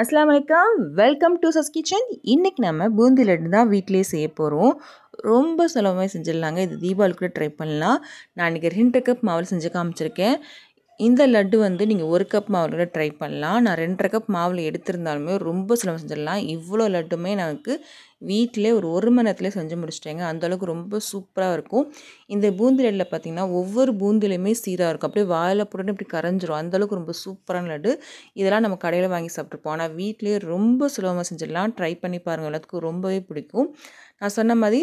அஸ்லாம் வலைக்கம். Welcome to சஸ் kitchen இன்றைக்கி நம்ம பூந்தி லட்டு தான் வீட்டிலே செய்ய போகிறோம் ரொம்ப சுலபமாக செஞ்சிடலாங்க. இது தீபாவளிக்குள்ளே ட்ரை பண்ணலாம். நான் இன்றைக்கி ரெண்டு கப் மாவில் செஞ்சு காமிச்சிருக்கேன். இந்த லட்டு வந்து நீங்கள் ஒரு கப் மாவில் கூட ட்ரை பண்ணலாம். நான் ரெண்டரை கப் மாவில் எடுத்திருந்தாலுமே ரொம்ப சுலபம் செஞ்சிடலாம். இவ்வளோ லட்டுமே நமக்கு வீட்டிலே ஒரு ஒரு மணி நேரத்துலேயே செஞ்சு முடிச்சிட்டேங்க. அந்தளவுக்கு ரொம்ப சூப்பராக இருக்கும். இந்த பூந்தி லட்டில் பார்த்திங்கன்னா ஒவ்வொரு பூந்திலையுமே சீராக இருக்கும். அப்படியே வாயில் போட்டு இப்படி கரைஞ்சிரும். அந்தளவுக்கு ரொம்ப சூப்பரான லட்டு. இதெல்லாம் நம்ம கடையில் வாங்கி சாப்பிட்ருப்போம் ஆனால் வீட்டிலேயே ரொம்ப சுலபமாக செஞ்சிடலாம். ட்ரை பண்ணி பாருங்கள் எல்லாத்துக்கும் ரொம்பவே பிடிக்கும். நான் சொன்ன மாதிரி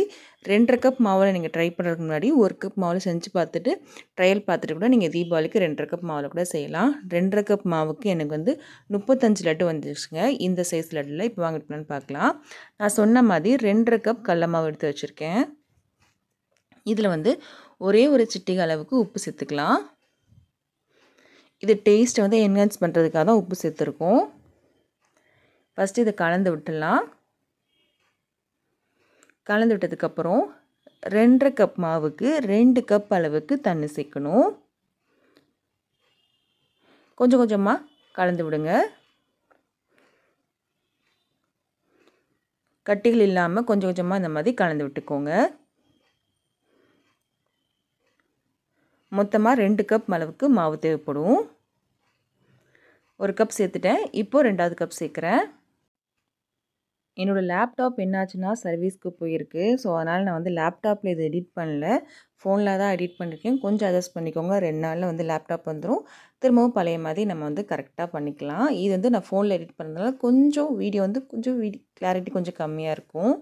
ரெண்டரை கப் மாவில் நீங்கள் ட்ரை பண்ணுறதுக்கு முன்னாடி ஒரு கப் மாவில் செஞ்சு பார்த்துட்டு ட்ரையல் பார்த்துட்டு கூட நீங்கள் தீபாவளிக்கு ரெண்டரை கப் மாவில் கூட செய்யலாம். ரெண்டரை கப் மாவுக்கு எனக்கு வந்து முப்பத்தஞ்சு லட்டு வந்துருச்சுங்க. இந்த சைஸ் லட்டில் இப்போ வாங்கிட்டு பார்க்கலாம். நான் சொன்ன மாதிரி ரெண்டரை கப் கடல மாவு எடுத்து வச்சுருக்கேன். இதில் வந்து ஒரே ஒரு சிட்டிகை அளவுக்கு உப்பு சேர்த்துக்கலாம். இது டேஸ்ட்டை வந்து என்ஹான்ஸ் பண்ணுறதுக்காக தான் உப்பு சேர்த்துருக்கோம். ஃபஸ்ட்டு இதை கலந்து விட்டுடலாம். கலந்து விட்டதுக்கப்புறம் ரெண்டரை கப் மாவுக்கு ரெண்டு கப் அளவுக்கு தண்ணி சேர்க்கணும். கொஞ்சம் கொஞ்சமாக கலந்து விடுங்க. கட்டிகள் இல்லாமல் கொஞ்சம் கொஞ்சமாக இந்த மாதிரி கலந்து விட்டுக்கோங்க. மொத்தமாக ரெண்டு கப் அளவுக்கு மாவு தேவைப்படும். ஒரு கப் சேர்த்துட்டேன். இப்போது ரெண்டாவது கப் சேர்க்குறேன். என்னோடய லேப்டாப் என்னாச்சுன்னா சர்வீஸ்க்கு போயிருக்கு. ஸோ அதனால் நான் வந்து லேப்டாப்பில் இது எடிட் பண்ணல. ஃபோனில் தான் எடிட் பண்ணியிருக்கேன் கொஞ்சம் அட்ஜஸ்ட் பண்ணிக்கோங்க. ரெண்டு நாளில் வந்து லேப்டாப் வந்துடும் திரும்பவும் பழைய மாதிரி நம்ம வந்து கரெக்டாக பண்ணிக்கலாம். இது வந்து நான் ஃபோனில் எடிட் பண்ணுறதுனால கொஞ்சம் வீடியோ வந்து கொஞ்சம் வீடி கிளாரிட்டி கொஞ்சம் கம்மியாக இருக்கும்.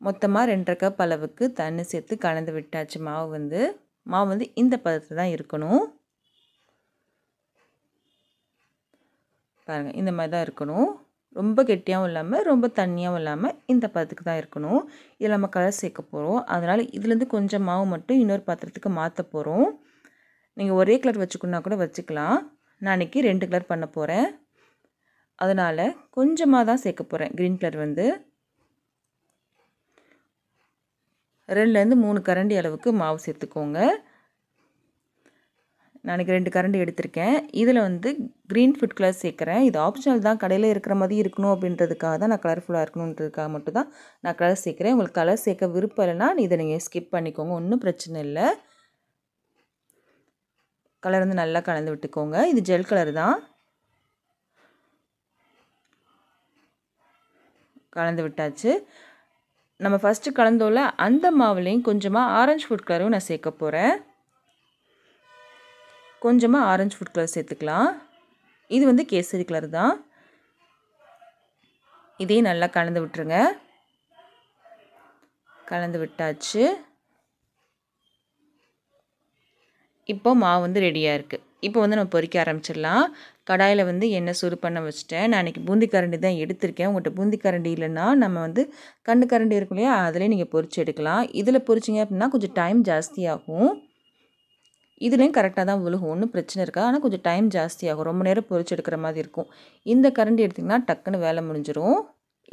மொத்தமாக ரெண்டரை கப் அளவுக்கு தண்ணி சேர்த்து கலந்து விட்டாச்சு மாவு வந்து. மாவு வந்து இந்த பதத்தில் தான் இருக்கணும். பாருங்கள் இந்த மாதிரி தான் இருக்கணும். ரொம்ப கெட்டியாகவும் இல்லாமல் ரொம்ப தண்ணியாகவும் இல்லாமல் இந்த பதத்துக்கு தான் இருக்கணும். இதில் நம்ம கலர் சேர்க்க போகிறோம் அதனால் இதுலேருந்து கொஞ்சம் மாவு மட்டும் இன்னொரு பாத்திரத்துக்கு மாற்ற போகிறோம் நீங்கள் ஒரே கலர் வச்சுக்கணுன்னா கூட வச்சுக்கலாம். நான் அன்றைக்கி ரெண்டு கலர் பண்ண போகிறேன் அதனால் கொஞ்சமாக தான் சேர்க்க போகிறேன் க்ரீன் கலர் வந்து. ரெண்டுலேருந்து மூணு கரண்டி அளவுக்கு மாவு சேர்த்துக்கோங்க. நாளைக்கு ரெண்டு கரண்ட் எடுத்திருக்கேன். இதில் வந்து க்ரீன் ஃபுட் கலர் சேர்க்குறேன். இது ஆப்ஷனல் தான். கடையில் இருக்கிற மாதிரி இருக்கணும் அப்படின்றதுக்காக தான் நான் கலர்ஃபுல்லாக இருக்கணுன்றதுக்காக மட்டும் தான் நான் கலர் சேர்க்குறேன். உங்களுக்கு கலர் சேர்க்க விருப்பம் இல்லைன்னா இதை நீங்கள் ஸ்கிப் பண்ணிக்கோங்க. ஒன்றும் பிரச்சனை இல்லை. கலர் வந்து நல்லா கலந்து விட்டுக்கோங்க. இது ஜெல் கலர் தான். கலந்து விட்டாச்சு. நம்ம ஃபஸ்ட்டு கலந்தோல அந்த மாவுலேயும் கொஞ்சமாக ஆரஞ்சு ஃபுட் கலரும் நான் சேர்க்க போகிறேன் கொஞ்சமாக ஆரஞ்சு ஃபுட் கலர் சேர்த்துக்கலாம். இது வந்து கேசரி கலர் தான். இதையும் நல்லா கலந்து விட்டுருங்க. கலந்து விட்டாச்சு. இப்போ மாவு வந்து ரெடியாக இருக்குது இப்போ வந்து நம்ம பொறிக்க ஆரம்பிச்சிடலாம். கடாயில் வந்து எண்ணெய் சூடு பண்ண வச்சுட்டேன். நான் இன்றைக்கி பூந்தி கரண்டி தான் எடுத்திருக்கேன். உங்கள்கிட்ட பூந்தி கரண்டி இல்லைன்னா நம்ம வந்து கண்ணு கரண்டி இருக்கும் இல்லையா அதிலே நீங்கள் பொறிச்சு எடுக்கலாம். இதில் பொறிச்சிங்க அப்படின்னா கொஞ்சம் டைம் ஜாஸ்தியாகும் இதுலேயும் கரெக்டாக தான் விழுகும். ஒன்றும் பிரச்சனை இருக்காது. ஆனால் கொஞ்சம் டைம் ஜாஸ்தியாகும். ரொம்ப நேரம் பொறிச்சு எடுக்கிற மாதிரி இருக்கும். இந்த கரண்டி எடுத்திங்கன்னா டக்குன்னு வேலை முடிஞ்சிடும்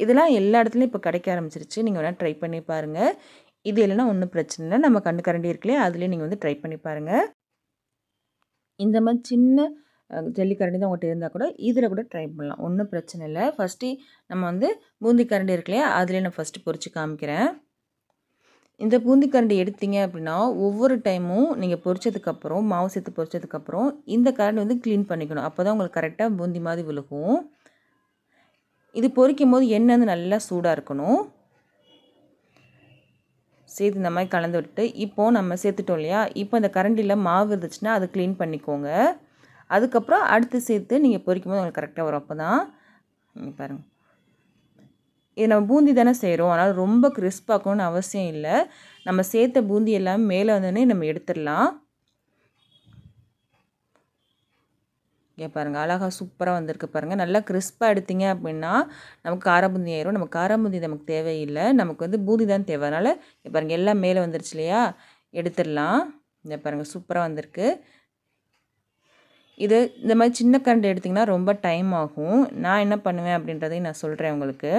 இதெல்லாம் எல்லா இடத்துலையும் இப்போ கிடைக்க ஆரம்பிச்சிருச்சு. நீங்கள் வேணால் ட்ரை பண்ணி பாருங்கள் இது இல்லைன்னா ஒன்றும் பிரச்சனை இல்லை. நம்ம கண்ணு கரண்டி இருக்குல்லையே அதுலேயே நீங்கள் வந்து ட்ரை பண்ணி பாருங்கள் இந்த மாதிரி சின்ன ஜல்லி கரண்டி தான் உங்கள்கிட்ட இருந்தால் கூட இதில் கூட ட்ரை பண்ணலாம். ஒன்றும் பிரச்சனை இல்லை. ஃபஸ்ட்டு நம்ம வந்து பூந்தி கரண்டி இருக்குல்லையா அதுலேயே நான் ஃபஸ்ட்டு பொறிச்சு காமிக்கிறேன். இந்த பூந்திக்கரண்டி எடுத்தீங்க அப்படின்னா ஒவ்வொரு டைமும் நீங்கள் பொரிச்சதுக்கப்புறம் மாவு சேர்த்து பொரிச்சதுக்கப்புறம் இந்த கரண்டி வந்து க்ளீன் பண்ணிக்கணும். அப்போ தான் உங்களுக்கு கரெக்டாக பூந்தி மாதிரி விழுகும். இது பொரிக்கும் போது எண்ணெய் வந்து நல்லா சூடாக இருக்கணும். சேர்த்து இந்த மாதிரி கலந்து விட்டு இப்போது நம்ம சேர்த்துட்டோம் இல்லையா? இப்போ இந்த கரண்டியில் மாவு இருந்துச்சுன்னா அதை க்ளீன் பண்ணிக்கோங்க. அதுக்கப்புறம் அடுத்து சேர்த்து நீங்கள் பொரிக்கும் போது உங்களுக்கு கரெக்டாக வரும். அப்போ தான் நீங்கள் பாருங்கள் நம்ம பூந்தி தானே செய்கிறோம் அதனால் ரொம்ப கிறிஸ்பாக்கணும்னு அவசியம் இல்லை. நம்ம சேர்த்த பூந்தி எல்லாம் மேலே வந்தோடனே நம்ம எடுத்துடலாம். இங்கே பாருங்கள் அழகாக சூப்பராக வந்திருக்கு பாருங்கள் நல்லா கிறிஸ்பாக எடுத்தீங்க அப்படின்னா நமக்கு காரபூந்தி ஆயிரும். நமக்கு காரபூந்தி நமக்கு தேவையில்லை. நமக்கு வந்து பூந்தி தான் தேவை. அதனால் இங்கே பாருங்கள் எல்லாம் மேலே வந்துருச்சு இல்லையா? எடுத்துடலாம். இங்கே பாருங்கள் சூப்பராக வந்திருக்கு. இது இந்த மாதிரி சின்ன கரண்ட் எடுத்திங்கன்னா ரொம்ப டைம் ஆகும். நான் என்ன பண்ணுவேன் அப்படின்றதையும் நான் சொல்கிறேன் உங்களுக்கு.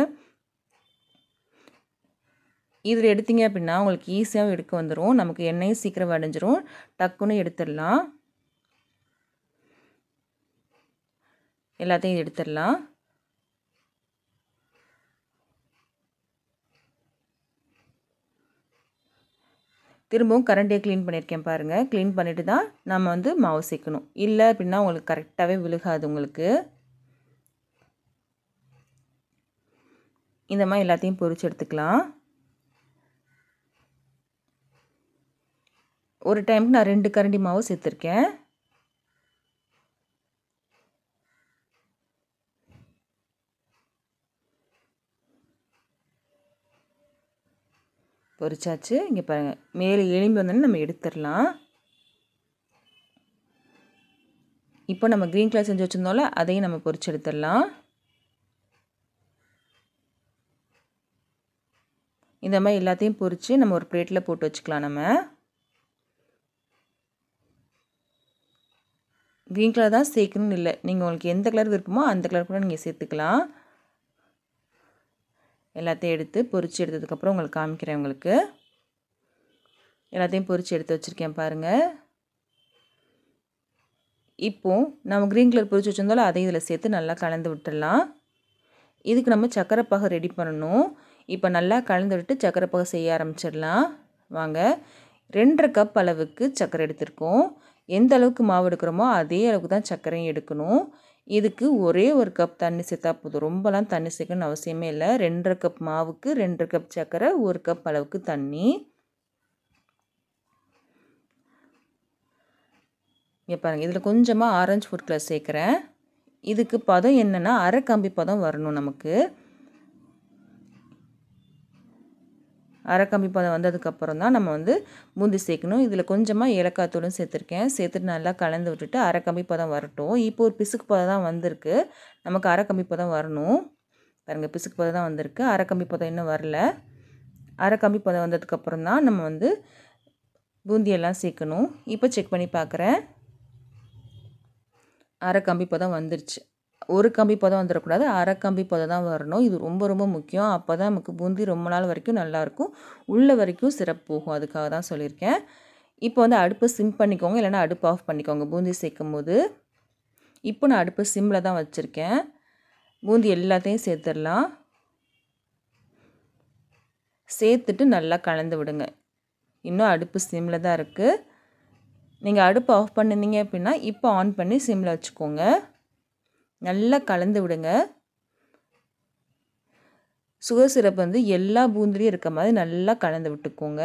இதில் எடுத்தீங்க அப்படின்னா உங்களுக்கு ஈஸியாகவும் எடுக்க வந்துடும் நமக்கு எண்ணெயும் சீக்கிரம் அடைஞ்சிரும் டக்குன்னு எடுத்துடலாம். எல்லாத்தையும் எடுத்துடலாம். திரும்பவும் கரண்டியை க்ளீன் பண்ணியிருக்கேன் பாருங்கள் க்ளீன் பண்ணிவிட்டு தான் நம்ம வந்து மாவு சேர்க்கணும். இல்லை அப்படின்னா உங்களுக்கு கரெக்டாகவே விழுகாது உங்களுக்கு. இந்த மாதிரி எல்லாத்தையும் பொறிச்சு எடுத்துக்கலாம். ஒரு டைமுக்கு நான் ரெண்டு கரண்டி மாவு சேர்த்துருக்கேன். பொரிச்சாச்சு. இங்கே பாருங்கள் மேலே எலும்பி வந்தோன்னே நம்ம எடுத்துடலாம். இப்போ நம்ம க்ரீன் கலர் செஞ்சு வச்சுருந்தோம்ல அதையும் நம்ம பொரிச்சு எடுத்துடலாம். இந்த மாதிரி எல்லாத்தையும் பொரித்து நம்ம ஒரு பிளேட்டில் போட்டு வச்சுக்கலாம் நம்ம. க்ரீன் கலர் தான் சேர்க்கணும்னு இல்லை. நீங்கள் உங்களுக்கு எந்த கலர் விருப்பமோ அந்த கலர் கூட நீங்கள் சேர்த்துக்கலாம். எல்லாத்தையும் எடுத்து பொரித்து எடுத்ததுக்கப்புறம் உங்களுக்கு காமிக்கிறேன் உங்களுக்கு. எல்லாத்தையும் பொரித்து எடுத்து வச்சுருக்கேன் பாருங்கள் இப்போது நம்ம க்ரீன் கலர் பொறிச்சு வச்சுருந்தாலும் அதையும் இதில் சேர்த்து நல்லா கலந்து விட்டுடலாம். இதுக்கு நம்ம சக்கரைப்பாக ரெடி பண்ணணும். இப்போ நல்லா கலந்து விட்டு சக்கரை செய்ய ஆரம்பிச்சிடலாம். வாங்க. ரெண்டரை கப் அளவுக்கு சக்கரை எடுத்திருக்கோம். எந்த அளவுக்கு மாவு எடுக்கிறோமோ அதே அளவுக்கு தான் சர்க்கரையும் எடுக்கணும். இதுக்கு ஒரே ஒரு கப் தண்ணி சேர்த்தா போதும். ரொம்பலாம் தண்ணி சேர்க்கணும்னு அவசியமே இல்லை. ரெண்டரை கப் மாவுக்கு ரெண்டரை கப் சர்க்கரை ஒரு கப் அளவுக்கு தண்ணி. இங்கே பாருங்கள் இதில் கொஞ்சமாக ஆரஞ்சு ஃபுட் கலர் சேர்க்குறேன். இதுக்கு பதம் என்னென்னா அரை கம்பி பதம் வரணும் நமக்கு. அரை கம்பி பதம் வந்ததுக்கப்புறம் தான் நம்ம வந்து பூந்தி சேர்க்கணும். இதில் கொஞ்சமாக ஏலக்காய் தூளும் சேர்த்துருக்கேன். சேர்த்துட்டு நல்லா கலந்து விட்டுட்டு அரை கம்பி பதம் வரட்டும். இப்போ ஒரு பிசுக்கு பதம் தான் வந்திருக்கு. நமக்கு அரை கம்பி பதம் வரணும். பாருங்கள் பிசுக்கு பதம் தான் வந்திருக்கு. அரை கம்பி பதம் இன்னும் வரல. அரை கம்பி பதம் வந்ததுக்கப்புறம் தான் நம்ம வந்து பூந்தியெல்லாம் சேர்க்கணும். இப்போ செக் பண்ணி பார்க்குறேன் அரை கம்பி பதம் வந்துருச்சு. ஒரு கம்பி பதம் வந்துடக்கூடாது அரை கம்பி பதம் தான் வரணும். இது ரொம்ப ரொம்ப முக்கியம். அப்போ தான் நமக்கு பூந்தி ரொம்ப நாள் வரைக்கும் நல்லாயிருக்கும். உள்ள வரைக்கும் சிறப்பு போகும். அதுக்காக தான் சொல்லியிருக்கேன். இப்போ வந்து அடுப்பை சிம் பண்ணிக்கோங்க. இல்லைனா அடுப்பு ஆஃப் பண்ணிக்கோங்க. பூந்தி சேர்க்கும் போது இப்போ நான் அடுப்பு சிம்மில் தான் வச்சுருக்கேன். பூந்தி எல்லாத்தையும் சேர்த்துடலாம். சேர்த்துட்டு நல்லா கலந்து விடுங்க. இன்னும் அடுப்பு சிம்மில் தான் இருக்குது நீங்கள் அடுப்பு ஆஃப் பண்ணிருந்தீங்க அப்படின்னா இப்போ ஆன் பண்ணி சிம்மில் வச்சுக்கோங்க. நல்லா கலந்து விடுங்க. சுகர் சிரப் வந்து எல்லா பூந்திலையும் இருக்க மாதிரி நல்லா கலந்து விட்டுக்கோங்க.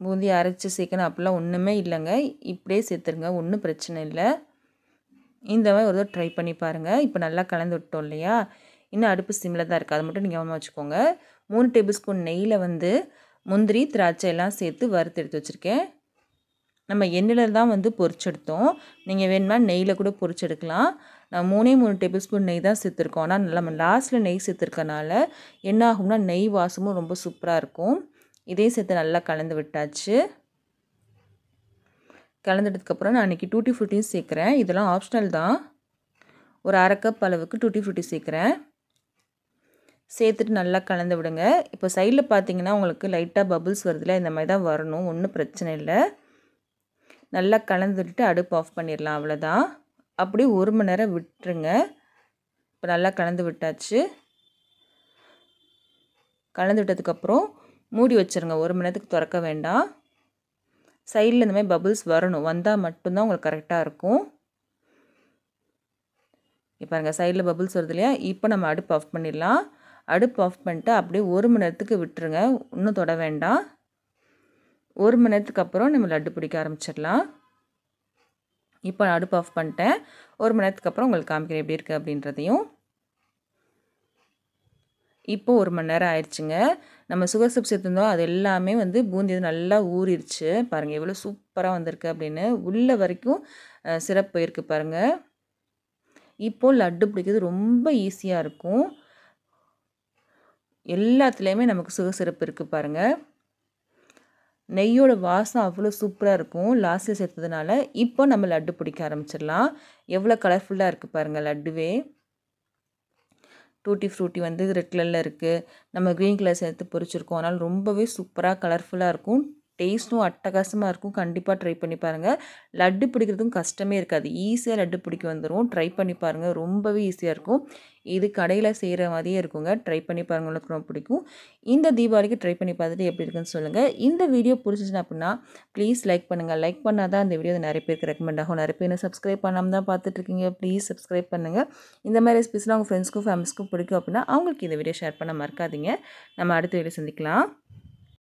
பூந்தி அரைச்சி சேர்க்கணும். அப்படிலாம் ஒன்றுமே இல்லைங்க. இப்படியே சேர்த்துருங்க. ஒன்றும் பிரச்சனை இல்லை. இந்த மாதிரி ஒரு தடவை ட்ரை பண்ணி பாருங்கள் இப்போ நல்லா கலந்து விட்டோம் இல்லையா? இன்னும் அடுப்பு சிம்மில் தான் இருக்குது அதை மட்டும் நீங்கள் வச்சுக்கோங்க. மூணு டேபிள் ஸ்பூன் நெய்யில் வந்து முந்திரி திராட்சை எல்லாம் சேர்த்து வறுத்து எடுத்து வச்சுருக்கேன். நம்ம எண்ணெயில் தான் வந்து பொரிச்செடுத்தோம். நீங்கள் வேணுமா நெய்யில் கூட பொரிச்செடுக்கலாம். நான் மூணே மூணு டேபிள் ஸ்பூன் நெய் தான் சேர்த்துருக்கோம். ஆனால் நம்ம லாஸ்ட்டில் நெய் சேர்த்துருக்கனால என்ன ஆகும்னா நெய் வாசமும் ரொம்ப சூப்பராக இருக்கும். இதே சேர்த்து நல்லா கலந்து விட்டாச்சு. கலந்துட்டதுக்கப்புறம் நான் அன்றைக்கி டூட்டி ஃப்ரூட்டியும் சேர்க்குறேன். இதெல்லாம் ஆப்ஷனல் தான். ஒரு அரை கப் அளவுக்கு டூட்டி ஃப்ரூட்டி சேர்க்குறேன். சேர்த்துட்டு நல்லா கலந்து விடுங்க. இப்போ சைடில் பார்த்தீங்கன்னா உங்களுக்கு லைட்டாக பபுள்ஸ் வருதுல இந்த மாதிரி தான் வரணும். ஒன்றும் பிரச்சனை இல்லை. நல்லா கலந்து விட்டுட்டு அடுப்பு ஆஃப் பண்ணிடலாம் அவ்வளோதான் அப்படியே ஒரு மணி நேரம் விட்டுருங்க. இப்போ நல்லா கலந்து விட்டாச்சு. கலந்து விட்டதுக்கப்புறம் மூடி வச்சுருங்க. ஒரு மணி நேரத்துக்கு திறக்க வேண்டாம். சைடில் இந்த மாதிரி பபுள்ஸ் வரணும். வந்தால் மட்டும்தான் உங்களுக்கு கரெக்டாக இருக்கும். இப்போ பாருங்கள் சைடில் பபுள்ஸ் வருது இல்லையா? இப்போ நம்ம அடுப்பு ஆஃப் பண்ணிடலாம். அடுப்பு ஆஃப் பண்ணிட்டு அப்படியே ஒரு மணி நேரத்துக்கு விட்டுருங்க. இன்னும் தொட வேண்டாம். ஒரு மணி நேரத்துக்கு அப்புறம் நம்ம லட்டு பிடிக்க ஆரம்பிச்சிடலாம். இப்போ நான் அடுப்பு ஆஃப் பண்ணிட்டேன். ஒரு மணி நேரத்துக்கு அப்புறம் உங்களுக்கு காமிக்கிறேன் எப்படி இருக்குது அப்படின்றதையும். இப்போ ஒரு மணி நேரம் ஆயிடுச்சுங்க. நம்ம சுகர் சப் சேர்த்துருந்தோம் அது எல்லாமே வந்து பூந்தி நல்லா ஊறிடுச்சு. பாருங்கள் எவ்வளோ சூப்பராக வந்திருக்கு அப்படின்னு. உள்ள வரைக்கும் சிறப்பு போயிருக்கு பாருங்கள் இப்போது லட்டு பிடிக்கிறது ரொம்ப ஈஸியாக இருக்கும். எல்லாத்துலேயுமே நமக்கு சுகர் சிறப்பு இருக்குது பாருங்கள் நெய்யோட வாசம் அவ்வளோ சூப்பராக இருக்கும். லாஸ்ட்டில் சேர்த்ததுனால இப்போ நம்ம லட்டு பிடிக்க ஆரம்பிச்சிடலாம். எவ்வளோ கலர்ஃபுல்லாக இருக்குது பாருங்கள் லட்டுவே. டூட்டி ஃப்ரூட்டி வந்து ரெட் கலரில் இருக்குது நம்ம க்ரீன் கலர் சேர்த்து பொரிச்சிருக்கோம். அதனால் ரொம்பவே சூப்பராக கலர்ஃபுல்லாக இருக்கும். டேஸ்ட்டும் அட்டகாசமாக இருக்கும். கண்டிப்பாக ட்ரை பண்ணி பாருங்கள் லட்டு பிடிக்கிறதுக்கும் கஷ்டமே இருக்காது. ஈஸியாக லட்டு பிடிக்க வந்துடும் ட்ரை பண்ணி பாருங்கள் ரொம்பவே ஈஸியாக இருக்கும். இது கடையில் செய்கிற மாதிரியே இருக்குங்க. ட்ரை பண்ணி பாருங்கள் உங்களுக்கு ரொம்ப பிடிக்கும். இந்த தீபாவளிக்கு ட்ரை பண்ணி பார்த்துட்டு எப்படி இருக்குன்னு சொல்லுங்கள் இந்த வீடியோ பிடிச்சிச்சுன்னா அப்படின்னா ப்ளீஸ் லைக் பண்ணுங்கள் லைக் பண்ணால் தான் இந்த வீடியோ நிறைய பேருக்கு ரெக்கமெண்ட் ஆகும். நிறைய பேர் சப்ஸ்கிரைப் பண்ணாமல் தான் பார்த்துட்ருக்கீங்க. ப்ளீஸ் சப்ஸ்கிரைப் பண்ணுங்கள் இந்த மாதிரி ரெசிபிஸ்லாம் உங்கள் ஃப்ரெண்ட்ஸ்க்கும் ஃபேமிலிஸ்க்கும் பிடிக்கும் அப்படின்னா அவங்களுக்கு இந்த வீடியோ ஷேர் பண்ண மறக்காதீங்க. நம்ம அடுத்த வீடியோ சந்திக்கலாம்.